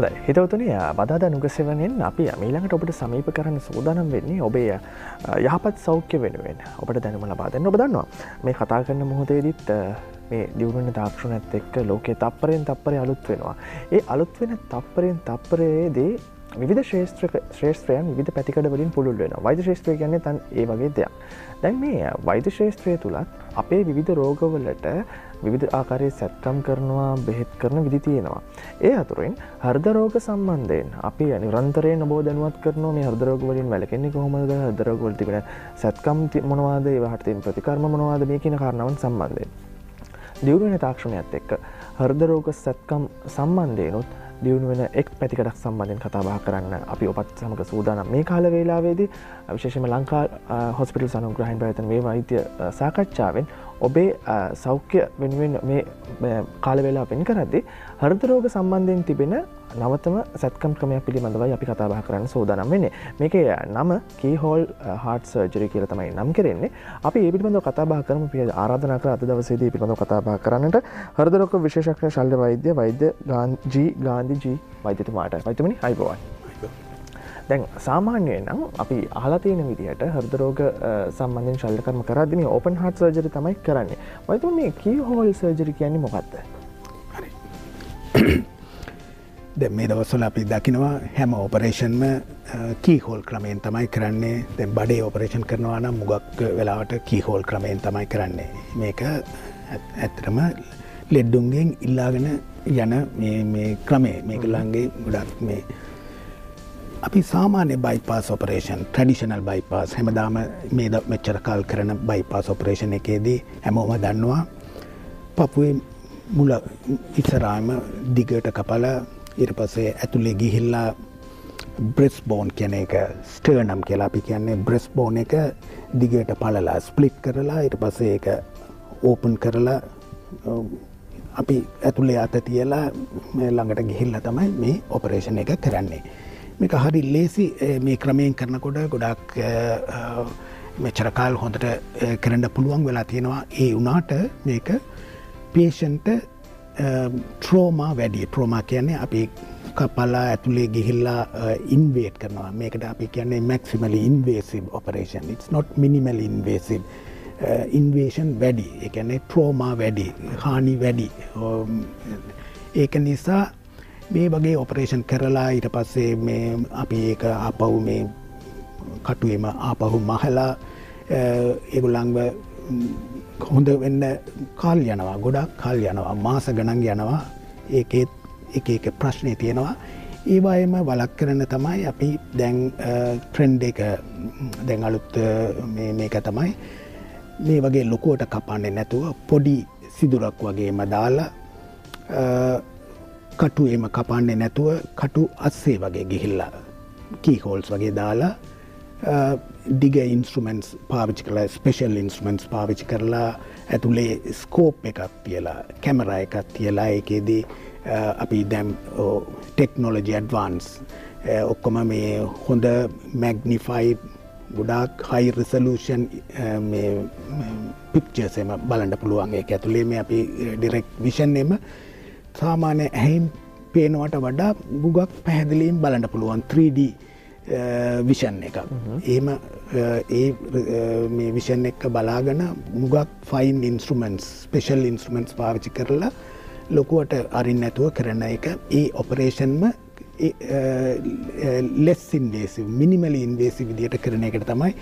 හොඳ හිතවතුන බදාද නුගසෙවනෙන් අපි මීළඟට ඔබට සමීප කරන්න සූදානම් වෙන්නේ ඔබේ යහපත් සෞඛ්‍ය වෙනුවෙන්. ඔබට දැනුම ලබාදන්න ඔබ දන්නවා. මේ කතා කරන්න මොහොතේදීත් මේ දියුණුවන තාක්ෂණඇත් එක්ක ලෝකේ තප්පරයෙන් තප්පරය අලුත් වෙනවා. ඒ අලුත් වෙන තප්පරයෙන් තප්පරයේදී විධ ශේත්‍ර ශ්‍රේෂත්‍රයන් විධ පැතිකඩ වලින් පුළුල් වෙන වෛද ශේත්‍රය ගැන්න තන් ඒ වගේ දෙයක්. දැන් මේ වෛද ශේත්‍රය තුළත් අපේ විවිධ රෝගවලට විවිධ ආකාරය සැත්කම් කරනවා බෙහෙත් කරන විදි තියෙනවා. ඒ අතුරින් හර්දරෝග සම්බන්ධයෙන් අපි නිරන්තරය නොබෝ දැනුවත් කරන මේ හර්දරෝගවලින් වැලකෙන්නේ කොහොමද? හදරෝගවල තිබෙන සැත්කම් මොනවාද? ඒවාහටතින් ප්‍රතිකර්ම මොනවාද? මේ කියන කාරණවන් සම්බන්ධය. දියුණුවෙන තාක්ෂණයත් එක්ක හර්දරෝග සැත්කම් සම්බන්ධයනුත් දියුණු වෙන එක් පැතිකටක් සම්බන්ධෙන් කතාබා කරන්න අපි ඔපත් සමක සූදානම්. මේ කාල වේලාවේදී විශේෂම ලංකා හොස්පිටල් සනුග්‍රහන් ප්‍රයතන වේ වෛත්‍ය සාකච්ඡාවෙන් ඔබේ සෞඛ්‍ය වෙනුවෙන් මේ කාලවෙලා පෙන් කරද්දි හර්දරෝග සම්බන්ධයෙන් තිබෙන නවතම සැත්කම් ක්‍රමයක් පිළිබඳවයි අපි කතාබා කරන්න සෝදානම් වෙන්නේ. මේක නම කීහෝල් හාට සර්ජරි කියල තමයි නම් කරෙන්නේ. අපි ඒ පිළිබඳව කතාබා කරම. පිය ආරාධනා කර අද දවසේදී පිළිබඳව කතාබා කරන්නට හරදරොක විශේෂක්ෂ ශල්්‍ය වෛද්‍ය වෛද්‍ය ගාන්ජී ගාන්ධිජී වෛද්‍යතුමාට. වෛතමනි අයිබවයි දැන් සාමාන්‍යය නම් අපි අහලතියන විදිහට හර්දරෝග සම්බන්ධෙන් ශල්ලකරම කරදදිම ඕපන් හට සර්ජරි තමයි කරන්නේ. වයිතු මේ කී හෝල් සර්ජරි කියන්නේ මොකක්ද ද මේ දවස්සල අපි දකිනවා හැම ඕපරේෂන්ම කීහෝල් ක්‍රමයෙන් තමයි කරන්නේ. දැන් බඩේ ඕපරේෂන් කරනවා නම් මුගක් වෙලාවට කීහෝල් ක්‍රමයෙන් තමයි කරන්නේ. මේක ඇත්තටම ලෙඩ්ඩුන්ගෙන් ඉල්ලාගෙන යන මේ ක්‍රමේ මේක ලන්ගේ ගොඩක් මේ අපි සාමාන්‍ය බයිපාස් ඔපරේෂන් ට්‍රඩිෂනල් බයිපාස් හැමදාම මේ ද මෙච්චරකල් කරන බයිපාස් ඔපරේෂණ එකේදී හැමෝම දන්නවා පපුේ මුල ඉස්සරාම දිගට කපල ඉර පසේ ඇතුළේ ගිහිල්ලා බ්‍රෙස් බෝන් කියන එක ස්ටර්නම් කියලා අපි කියන්නේ බ්‍රෙස් බෝන් එක දිගට පලලා ස්පලිට් කරලා ඉට පසේ එක ඕපන් කරලා අපි ඇතුළේ අත තියලා ළඟට ගිහිල්ල තමයි මේ ඔපරේෂණ එක කරන්නේ. මේක හරි ලේසි මේ ක්‍රමයෙන් කරනකොට ගොඩක් මෙචරකාල් හොඳට කරන්න පුළුවන් වෙලා තියෙනවා. ඒ වනාට මේක පේෂන්ට ට්‍රෝමා වැඩි. ට්‍රෝමා කියන්නේ අපි කපල්ලා ඇතුළේ ගිහිල්ලා ඉන්වේට් කරනවා. මේකට අපි කියන්නේ මැක්සිමලි ඉන්වේසිv ඔපරේෂන් ඉස් නොට මිනිමල් ඉන්වේසිv ඉන්වේෂන් වැඩි. එකන්නේ ට්‍රෝමා වැඩි හානි වැඩි. Um, ඒක නිසා මේ වගේ ඔපරේෂන් කරලා ඊට පස්සේ මේ අපි ඒක අපව් මේ කටුවම ආපහු මහලා ඒගුල්ලංව හොඳ වෙන්න කාල් යනවා ගොඩක් කල් යනවා මාස ගණන් යනවා. ඒකෙත් එක එක ප්‍රශ්නය තියෙනවා. ඒවායම වලක් කරන්න තමයි අපි දැන් ට්‍රෙන්ඩ් එක දැන් අලුත් මේක තමයි. මේ වගේ ලොකුවට කපන්නේ නැතුව පොඩි සිදුරක් වගේම දාලා කටු එම කපන්නේ නැතුව කටු අස්සේ වගේ ගිහිල්ලා කීහෝල්ස් වගේ දාලා ඩිග ඉන්ස්ට්‍රමන්ස් පාවිචි කලා ස්පේෂල් ඉන්ස්ට්‍රමන්ස් පාවිචි කරලා ඇතුළේ ස්කෝප් එකක් තියලා කැමර එකක් තියලා එකේදී අපි දැම් ටෙක්නෝලජි ඇඩ්වාන්ස් ඔක්කොම මේ හොඳ මැග්නිෆයි ගොඩාක් හයි රිසලූෂන් පික්චර්සම බලන්න පුළුවන්. ඒ ඇතුළේ මේ අපි ඩිරෙක් විෂන් එම සාමාන්‍ය ඇහිම් පේනවට වඩා ගුගක් පැහැදිලීම් බලන්න පුළුවන් 3D විෂන් එකක්. ඒම ඒ මේ විෂන් එක්ක බලාගන මුගක් ෆයින් ඉන්ස්ට්‍රමන්ස් ස්පේෂල් ඉන්ස්ට්‍රමන්ස් පාවිචි කරලා ලොකුවට අරින් නැතුව කරන එක. ඒ ඔපරේෂන්ම ලෙස් ඉන්වේසි මිනිමල ඉන්වේසි විදියට කරන එකට තමයි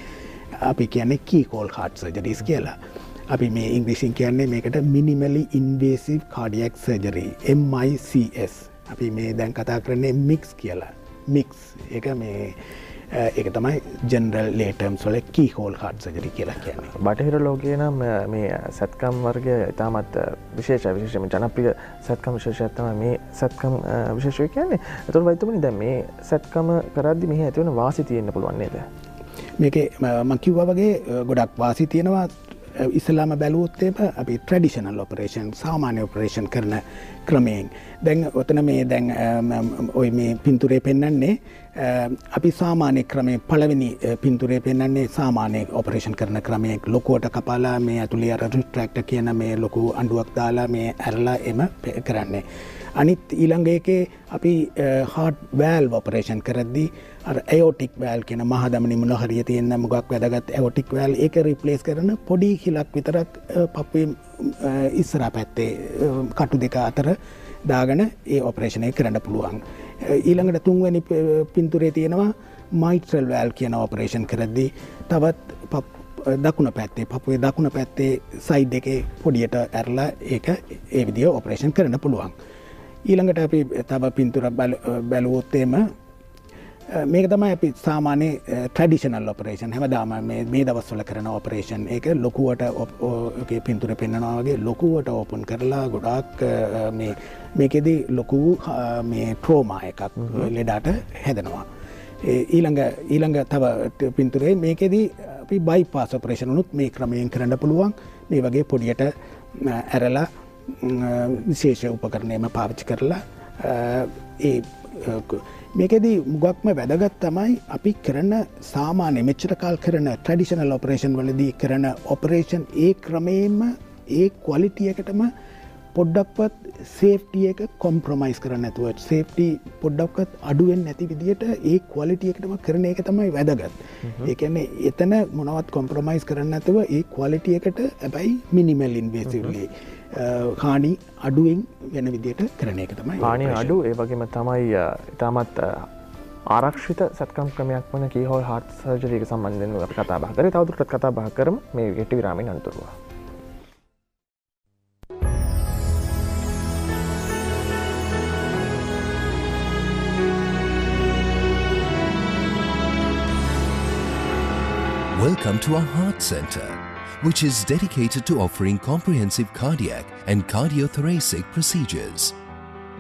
අපි කියන්නේ කීකෝල් හාට් සජරීස් කියලා. අපි මේ ඉංග්‍රිසින් කියන්නේ මේකට මිනිමලි ඉන්වේසිv කාඩියක් සර්ජරී MICS අපි මේ දැන් කතා කරන්නේ මික්ස් කියලා. මික්ස් එක මේ ඒක තමයි ජෙනරල් ලේටම් සොල කී හෝල් හාට් සජරි කියලා කියන්නේ. බටහිර ලෝකය නම් මේ සැත්කම් වර්ගය ඉතාමත් විශේෂ විශේෂම ජනප්‍රිය සැත්කම් විශේෂත්තම මේ සැත්කම් විශේෂය කියන්නේ. ඇතුළ වයිතුමනි දැ මේ සැත්කම කරදදි මෙහ ඇතිවන වාසි තියෙන්න්න පුළුවන්න්නේද. මේක මකිව්වා වගේ ගොඩක් වාසි තියෙනවා ඉස්ලාම බැලුවොත්තේම අපි ට්‍රඩිෂනල් ඔපරේෂන් සාමාන්‍ය ඔපරේෂන් කරන ක්‍රමයෙන්. දැන් ඔතන මේ දැන් ඔය මේ පින්තුරේ පෙන්නන්නේ අපි සාමානය ක්‍රමේ පළවෙනි පින්තුරේ පෙන්න්නේ සාමානය ඔපරේෂන් කරන ක්‍රමයෙක් ලොකුවට කපාලා මේ ඇතුළේ අර රිට්‍රක්ට කියන මේ ලොකු අඩුවක් දාලා මේ ඇරලා එම කරන්නේ. අනිත් ඊළඟේකේ අපි හාට් වෑල් ඔපරේෂන් කරද්දී ඇෝටික් වෑල් කියෙන මහදමනි මුණ හරිය තියන්න මොගක් වැදගත් ඇෝටික් වෑල් එක රිපලේස් කරන පොඩි හිලක් විතරක් පපුේ ඉස්සරා පැත්තේ කටු දෙක අතර දාගන ඒ ඔපරේෂණය කරන්න පුළුවන්. ඊළඟට තුන්වැනි පින්තුරේ තියෙනවා මයිට්‍රල් වෑල් කියන ඔපරේෂන් කරද්දී තවත් දකුණ පැත්තේ පපුේ දකුණ පැත්තේ සයිඩ් එකේ පොඩියට ඇරලා ඒක ඒ විදිිය ඔපරේෂන් කරන්න පුළුවන්. ඊළඟට අපි තව පින්තුර බැලුවොත්තේම මේක තමයි අපි සාමාන්‍ය ට්‍රඩිෂනල් ඔපරේෂන් හැම දාම මේ දවස්වල කරන ඔපරේෂන් එක ලොකුවට පින්තුර පෙන්න්නනවාගේ ලොකුවට ඕපන් කරලා ගොඩාක් මේකෙදී ලොකු මේ ට්‍රෝමා එකක් ලෙඩාට හැදෙනවා. ඊළඟ ඊළඟ තව පින්තුරේ මේකෙදී අපි බයි පාස ඔපරේෂනුත් මේ ක්‍රමයෙන් කරන්න පුළුවන්. මේ වගේ පොඩියට ඇරලා විශේෂ උපකරණයම පාවිච්චි කරලා ඒ මේකෙදී මුගක්ම වැදගත් තමයි අපි කරන සාමාන්‍ය මෙච්චරකාල් කරන ට්‍රඩිෂනල් ඔපරේෂන් වලදී කරන ඔපරේෂන් ඒ ක්‍රමයෙන්ම ඒ කොලිටියකටම පොඩ්ඩක්වත් සේෆ්ටිය එක කොම්ප්‍රමයිස් කරන්න ඇතුව සේෆ්ටි පොඩ්ඩක්වත් අඩුවෙන් නැති විදිට ඒ කොලිටියකටම කරන එක තමයි වැදගත්. ඒකන්නේ එතන මොනවත් කොම්ප්‍රමයිස් කරන්න ඇතුව ඒ කොලිටියකට ඇබැයි මිනිමල් ඉන්වේසිවලේ හානි අඩුවෙන් වෙන විදියට කරන එක තමයි හානි අඩු ඒ වගේම තමයි ඉතාමත් ආරක්ෂිත සත්කම් ක්‍රමයක් වන කීහෝල් හත් සර්ජරීක සම්බන්ධයෙන් කතා බහකර තවදුරට කතා බහ කරම. මේ ගෙටි විරාමෙන් අන්තුරුවා Welcome to our Heart Center, which is dedicated to offering comprehensive cardiac and cardiothoracic procedures.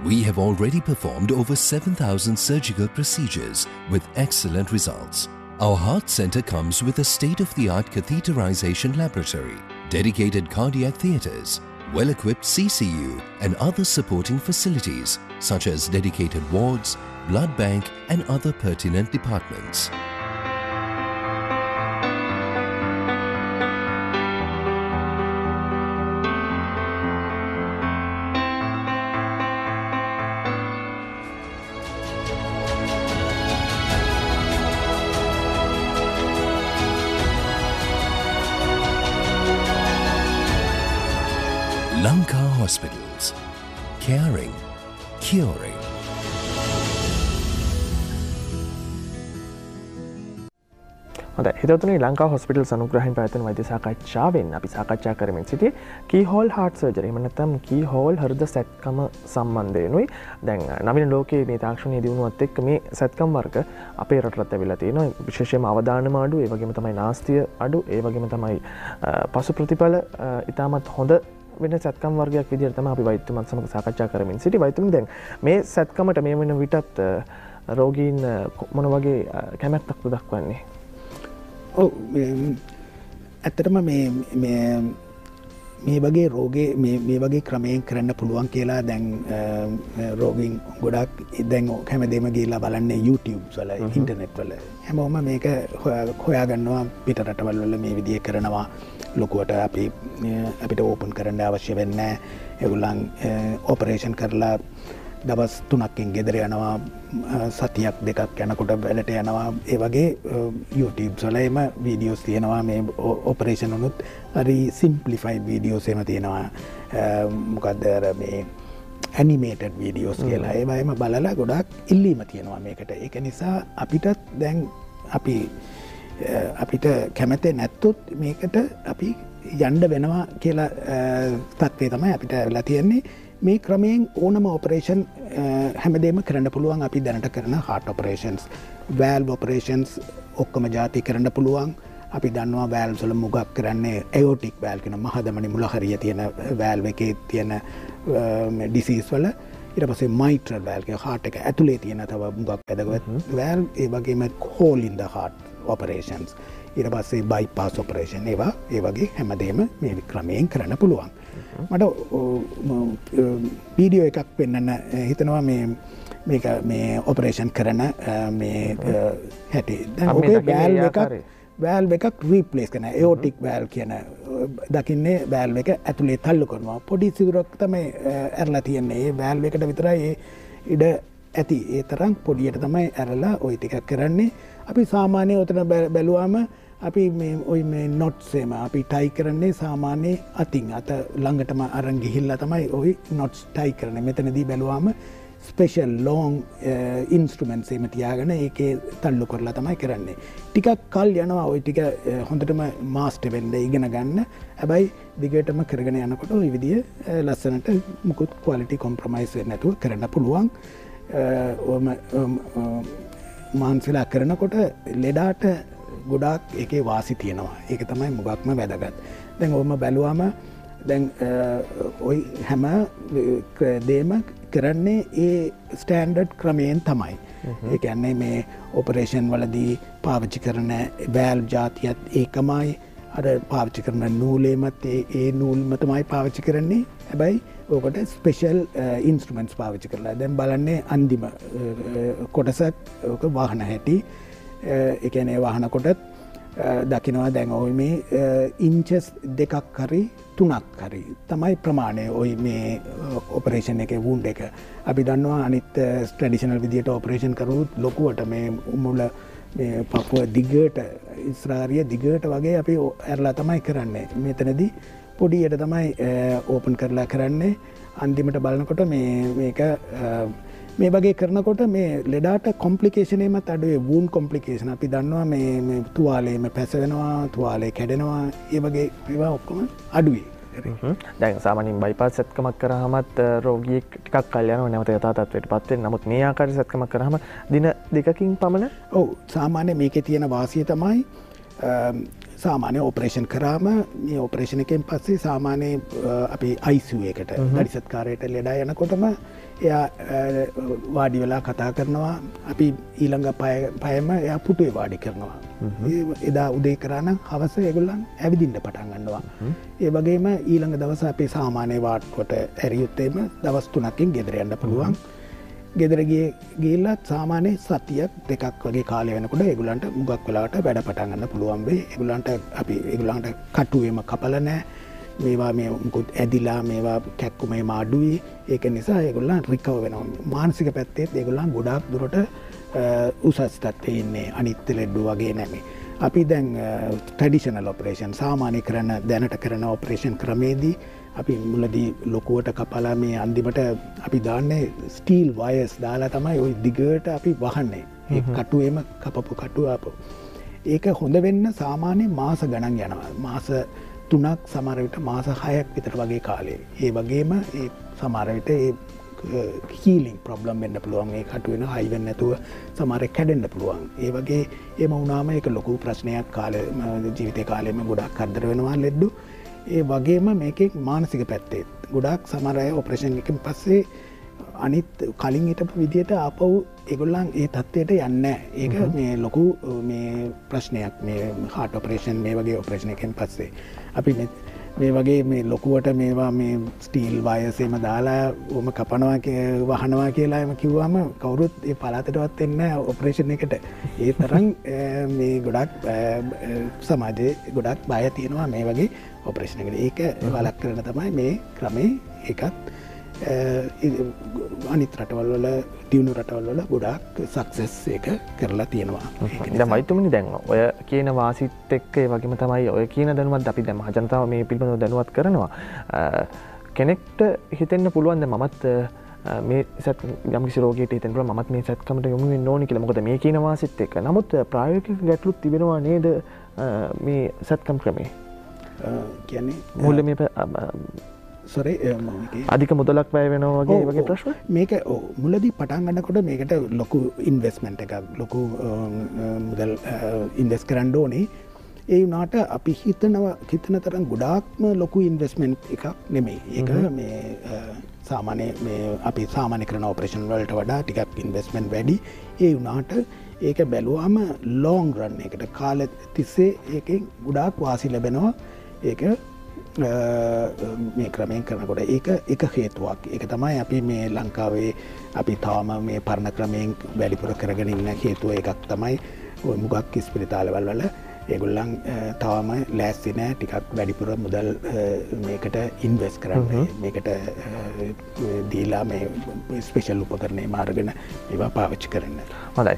We have already performed over 7,000 surgical procedures with excellent results. Our Heart Center comes with a state-of-the-art catheterization laboratory, dedicated cardiac theaters, well-equipped CCU and other supporting facilities such as dedicated wards, blood bank and other pertinent departments. Hospitals. Caring, curing. හොඳ හිතතුන Lanka hospital සනුග්‍රහන් පැතන වෛද්‍ය සාකච්ඡාවෙන් අපි සාකච්ඡා කරමින් සිටි කී hall හාට සර්ජරීමනතම් කී hall හරද සැත්කම සම්බන්ධයනුයි දැන් නවින ලෝකයේ මේ තාක්ෂණය දියුණුවත් එක් මේ සැත්කම් වර්ග අපේ රටත් ඇවිලා තියෙන විශේෂයම අවධානමාඩු ඒවගේම තමයි නාස්තිය අඩු ඒවගේම තමයි පසු ප්‍රතිඵල ඉතාමත් හොඳ වෙන සැත්කම් වර්ගයක් විදිරතම අපි වෛත්‍යමත් සමක සාකච්ඡා කරමින් සිටි. වෛතුම් දැන් මේ සැත්කමට මේ වෙන විටත් රෝගීන් මොන වගේ කැමැත්තක්තු දක්වන්නේ? ඔව ඇත්තටම මේ වගේ රෝගේ මේ වගේ ක්‍රමයෙන් කරන්න පුළුවන් කියලා දැන් රෝගින් ගොඩක් ඉදැන් කැමදේම ගේලා බලන්න YouTube වල ඉන්ටනෙට් වල. හැමෝම මේක හොයාගන්නවා පිට රටවල් වල මේ විදිය කරනවා. ලොකුවට අපි අපිට ඕපන් කරන්න අවශ්‍ය වෙන්න එගුලන් ඕපරේෂන් කරලා දවස් තුනක්කින් ගෙදර යනවා සතියක් දෙකක් යනකොට වැඩට යනවා. ඒ වගේ YouTube සොලයිම වීඩියෝස් තියෙනවා. මේ ඔපරේෂන් වනුත් හරි සිම්පලිෆයිඩ් වීඩියෝසේම තියෙනවා. මොකක්දර මේ ඇනිමේටඩ් වීඩියෝස් කියලා. ඒවයම බලලා ගොඩක් ඉල්ලීම තියෙනවා මේකට. ඒක නිසා අපිටත් දැන් අපි අපිට කැමැතේ නැත්තුත් මේකට අපි යන්ඩ වෙනවා කියලා තත්වේ තමයි අපිට වෙලා තියෙන්නේ මේ ක්‍රමයෙන් ඕනම ඔපරේෂන් හැමදේම කරන්න පුළුවන් අපි දැනට කරන හාට ඔපරේෂන්ස් වෑල් ඔපරේෂන්ස් ඔක්කම ජාති කරන්න පුළුවන්. අපි දන්නවා වෑල්සල මුගක් කරන්නේ ඇයෝටික් වෑල් කෙන මහදමනි මුල හරිය තියෙන වෑල්ව එකේ තියෙන ඩිසිස් වල. ඉට පසේ මයිට්‍ර වෑල්ක හාට එක ඇතුළේ තියෙන තව මුගක් ඇදගවත් වෑල් ඒ වගේම හෝලින්ද හාට් ඔපරේෂන්ස් ඉට පස්සේ බයි පාස් ඔපරේෂන් ඒවා ඒ වගේ හැමදේම මේ ක්‍රමයෙන් කරන්න පුළුවන්. මට වීඩියෝ එකක් පෙන්න්න හිතනවා මේ මේක මේ ඔපරේෂන් කරන මේ හැටි. බෑල් එකක් වෑල් එකක් රීපලේස් කන ඒෝටික් වෑල් කියන දකින්නේ බෑල් එක ඇතුළේ තල්ලු කරනවා. පොඩි සිදුරක් තමයි ඇරලා තියෙන්නේ. වෑල් එකට විතරයි ඉඩ ඇති. ඒ තරම් පොඩියට තමයි ඇරලා ඔයි ටිකක් කරන්නේ. අපි සාමානය ඔතන බැලුවාම අපි ඔයි මේ නොට්සේම අපි ටයි කරන්නේ සාමාන්‍යයේ අතින්. අත ළඟටම අරන් ගිහිල්ල තමයි ඔයි නොට්ස් ටයි කරන මෙතනදී බැලවාම ස්පේෂල් ලෝන් ඉන්ස්ට්‍රමන්සේම තියාගෙන ඒකේ තල්ලු කරලා තමයි කරන්නේ. ටිකක් කල් යනවා ඔයි ටික eh, හොඳටම මාස්ට වෙල්ල ඉගෙන ගන්න. ඇබයි දිගටම කරගෙන යනකොට විදිිය eh, ලස්සනට මුකුත් කොලිටි කොම්ප්‍රමයිස් නැතුව කරන්න පුළුවන්. Eh, මාන්සිලා කරනකොට ලෙඩාට ගොඩාක් එකේ වාසි තියෙනවා. ඒක තමයි මොගක්ම වැදගත්. දැන් ඔම බැලුවම දැන් ඔයි හැම දේම කරන්නේ ඒ ස්ටෑන්ඩඩ් ක්‍රමයෙන් තමයි. ඒ ඇන්නේ මේ ඔපරේෂන් වලදී පාවිච්චි කරන බෑල් ජාතියත් ඒකමයි. අර පාවිච්චි කරන නූලේමත් ඒ නූල්ම තමයි පාවිච්චි කරන්නේ. හැබැයි ඕකට ස්පෙෂල් ඉන්ස්ට්‍රමන්ස් පාවිච්චි කරලා. දැන් බලන්නේ අන්දිම කොටසත් ඕක වාහන හැටි එකනේ වාහනකොටත් දකිනවා දැන් ඔයි මේ ඉංචස් දෙකක් හරි තුනක් හරි තමයි ප්‍රමාණය ඔයි මේ ඔපරේෂන් එක වුන්ඩ එක. අපි දන්නවා අනිත් ස්ටඩිෂනල් විදිට ඔපරේෂන් කරුත් ලොකුවට මේ උමුල පපුුව දිගට ඉස්රාරිය දිගට වගේ අපි ඇරලා තමයි කරන්නේ. මෙතනදී පොඩියට තමයි ඕපන් කරලා කරන්නේ. අන්තිමට බලනකොට මේක මේ වගේ කරනකොට මේ ලෙඩාට කොම්පලිකේෂනයමත් අඩුවේ වූන් කොම්පලිකේෂන අපි දන්නවා මේ තුවාලේම පැසවෙනවා තුවාලේ කැඩෙනවා ඒ වගේ ඒවා ඔක්කොම අඩුවේ. දැන් සාමනින් බයිපත් සැත්කමක් කරහමත් රෝගිය ටිකක් කල්යන නැවත යතාත්වයට පත්වේ නමුත් මේ ආකාර සැත්කමක් කරහම දින දෙකකින් පමණ ඔවු. සාමාන්‍ය මේක තියෙන වාසිය තමයි සාමානය ඔපරේෂන් කරාම මේ ඔපරේෂණ එකෙන් පස්සේ සාමානය අපි අයිසුව එකට දරිසත්කාරයට ලෙඩා යනකොටම එයා වාඩි වෙලා කතා කරනවා අපි ඊළඟ පයම එයා පුටුවේ වාඩි කරනවා. එදා උදේ කරන්න හවස ඒගොල්ලන් ඇවිදින්ට පටන් ගන්නවා. ඒ වගේම ඊළඟ දවස අපේ සාමානය වාට්කොට ඇරියුත්තේම දවස් තුනකින් ගෙදරයන්න පුළුවන්. ගෙදරගේ ගේල්ලත් සාමානය සතියක් දෙකක් වගේ කාලය වෙනකොට ඒගුලන්ට මුගක් වෙලාට වැඩ පටන්ගන්න පුළුවන්බේ ඒගුලන්ට අපි ඒගුලන්ට කටුවම කපලනෑ මේවා මේ මුකුත් ඇදිලා මේවා කැක්කුමේ මාඩුවී. ඒක නිසා ඒගොල්ලන් රිකව වෙනවා. මානසික පැත්තේත් ඒගොල්ලන් ගොඩක් දුරට උසස්තත්වය ඉන්නේ. අනිත්ත ලෙඩ්ඩු වගේ නැමේ. අපි දැන් ටඩිෂනල් ඔපරේෂන් සාමානය කරන දැනට කරන ඔපරේෂන් ක්‍රමේදී අපි මුලදී ලොකුවට කපලා මේ අන්දිමට අපි දාන්නේ ස්ටීල් වයස් දාලා තමයි ඔයි දිගට අපි වහන්නේ. කටුවම කපපු කටුවාපු. ඒක හොඳ වෙන්න සාමාන්‍ය මාස ගණන් යනවා. මාස තුනක් සමරවිට මාස හයක් විතර වගේ කාලේ. ඒ වගේම සමරවිට ඒ කීලින් ප්‍රබ්ලම් වෙන්න පුළුවන්. ඒ කටුවෙන හයිවෙන් නැතුව සමරෙක් කැඩෙන්න්න පුළුවන්. ඒ වගේ එම උනාම එක ලොකු ප්‍රශ්නයක් කාල ජීවිතය කාලෙම ගොඩක් කදර වෙනවා ලෙඩ්ඩු ඒ වගේම මේකෙක් මානසික පැත්තේත් ගොඩක් සමරය ඔපරේෂන් එකින් පස්සේ අනිත් කලින් හිටපු විදියට අපව් එගොල්ලන් ඒ තත්වයට යන්න ඒක මේ ලොකු මේ ප්‍රශ්නයක්. මේ හාට ඔපරේෂන් මේ වගේ ඔපරේෂණ එකෙන් පස්සේ. අපි මේ වගේ මේ ලොකුවට මේවා මේ ස්ටීල් වයසේම දාලා ඕම කපනවා වහනවා කියලා එම කිව්වාම කවුරුත් ඒ පලාතටවත් එන්න ඔපරේෂණ එකට. ඒ තරන් මේ ගොඩක් සමාජය ගොඩක් බය තියෙනවා මේ වගේ ඔපරේෂණ එකට. ඒක වලක් කරන තමයි මේ ක්‍රමේ එකත් අනිත් රටවල් වල දියුණු රටවල් වල ගොඩක් සක්සෙස් එක කරලා තියෙනවා. මයිතුමනි දැන් ඔය කියන වාසිත් එක්ක වගේම තමයි ඔය කියන දැනුවත් අපි දැම ජනතාව මේ පිළිබඳව දැනුවත් කරනවා. කෙනෙක්ට හිතෙන්න්න පුළුවන්ද මමත් මේ සත් ගමිසි රෝගයට හිතෙන්ට මත් මේ සැත්කමට යොම නෝනි කියල. මොකද මේ කියන වාසිත් එක්ක. නමුත් ප්‍රායෝක ගැටලුත් තිබෙනවා නේද මේ සැත්කම් ක්‍රමේ? කියන්නේ මුල්ල මේ සොරේ අධික මුදලක් වැය වෙනවා වගේ ප්‍රශ්න? මේක මුලදී පටන් ගන්නකොට මේකට ලොකු ඉන්වස්මෙන්ට් එකක් ලොකු මුදල් ඉන්දෙස් කරන්න ඕනේ. ඒ වනාට අපි හිතනව හිතන තරම් ගොඩාක්ම ලොකු ඉන්වස්මෙන්ට් එකක් නෙමෙයි. ඒක මේ සාමානය අපි සාමාන කරන ඔපරේෂන් වලට වඩා ටිකක් ඉන්වස්මෙන්ට් වැඩි. ඒ වනාට ඒක බැලුවාම ලෝං රන්න එකට කාල තිස්සේ ඒකෙන් ගොඩාක් වාසි ලැබෙනවා. ඒක මේ ක්‍රමයෙන් කරනකොට ඒක එක හේතුවක්. එක තමයි අපි මේ ලංකාවේ අපි තාම මේ පරණ ක්‍රමයෙන් වැඩිපුර කරගෙනන්න හේතුව. එකක් තමයි ඔය මුගක් ස්පිරිතාලවල් වල ඒගොල්ලන් තවම ලෑස්සි නෑ. ටිකක් වැඩිපුර මුදල් මේකට ඉන්වස් කරන්න. මේකට දීලා මේ ස්පේෂල් උපකරණය මාර්ගන ඒවා පාවිච්චි කරන්න. හොඳයි.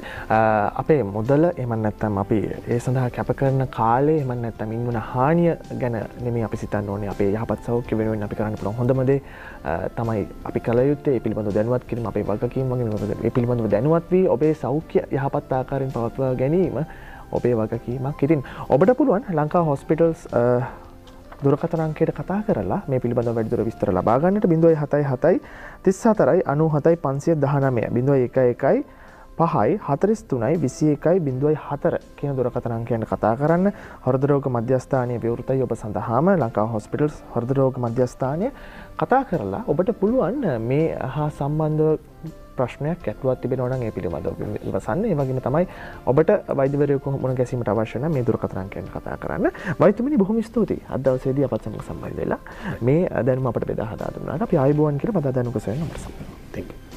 අපේ මුදල එමන් නැත්තම් අපි ඒ සඳහා කැප කරන කාලේ එමන් නැත්තම් ඉන්වන හානිය ගැන නෙම අපි සිතන්න ඕනේ. අපේ යහපත් සෞඛ්‍ය වෙනුවෙන් අපි කරන්න පුළුවන් හොඳමදේ තමයි අපි කලයුත්තේ පිළිබඳ දැනුවත් කිරීම අපේ වගකීම් වගේ පිළිබඳව දැනුවත් වී ඔබේ සෞඛ්‍ය යහපත් ආකාරයෙන් පවත්වා ගැනීම ඔබේ වගකීමක් ඉතින් ඔබට පුළුවන් ලංකා හොස්පිටල්ස් දුරකතනංකයට කතා කරලා මේ පිළිබඳ වැඩිදුර විස්තර ලබාගන්නට බිඳුවයි හතයි හතයි තිස් හතරයි අනු හතයි පන්සිය දහනමය. බිඳුව එක එකයි පහයි හතරිස් තුනයි විසි එකයි බිඳුවයි හතර කියන දුරකතනංකයන්ට කතා කරන්න. හොරදරෝග මධ්‍යස්ථානය විවෘතයි ඔබ සඳහාම ලංකා හොස්පිටල්ස් හොරදරෝග මධ්‍යස්ථානය කතා කරලා ඔබට පුළුවන් මේ හා සම්බන්ධ ප්‍රශ්නයක් ඇත්වත් තිබෙන ඕන ඒ පිළිබඳ ඉවසන්න ඒ වගේම තමයි ඔබට වෛදවරයක මුණ ගැසීමට අවශ්‍යන මේ දුරකතරන්කයෙන් කතා කරන්න. වෛතමනි බොහොම ස්තුතියි. අදවසේදී අපත් සම සම්බන්ධ වෙලා මේ දැනුම අපට බෙදා හදා දුන්නාට අපි ආයුබෝවන් කියලා පදා දැනුක සොයන අපට සම්බන්ධ